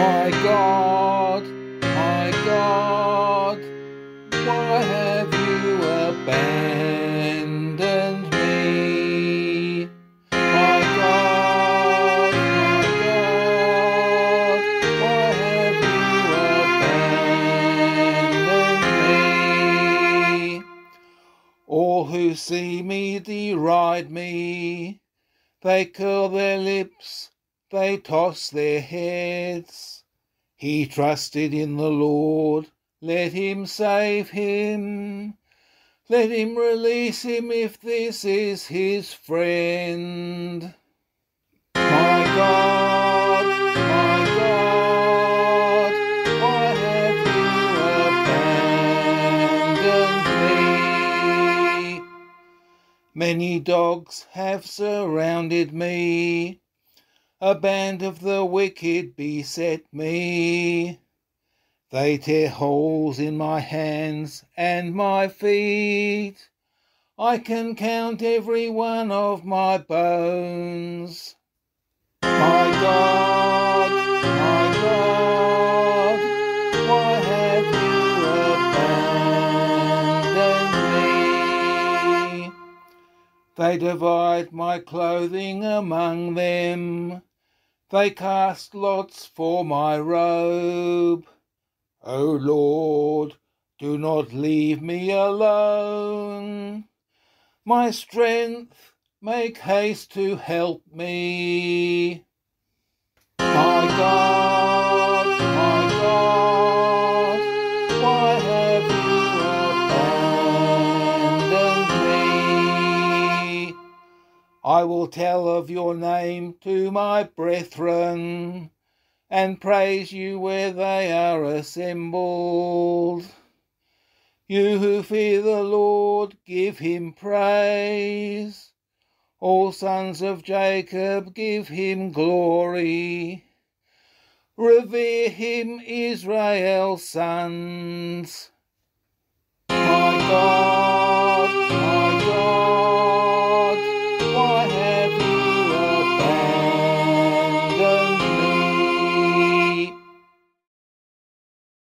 My God, my God, why have you abandoned me? My God, my God, why have you abandoned me? All who see me deride me, they curl their lips, they toss their heads. He trusted in the Lord, let him save him. Let him release him if this is his friend. My God, my God, why have you abandoned me? Many dogs have surrounded me, a band of the wicked beset me. They tear holes in my hands and my feet. I can count every one of my bones. My God, my God, why have you abandoned me? They divide my clothing among them. They cast lots for my robe. O Lord, do not leave me alone. My strength, make haste to help me. I will tell of your name to my brethren and praise you where they are assembled. You who fear the Lord, give him praise. All sons of Jacob, give him glory. Revere him, Israel's sons.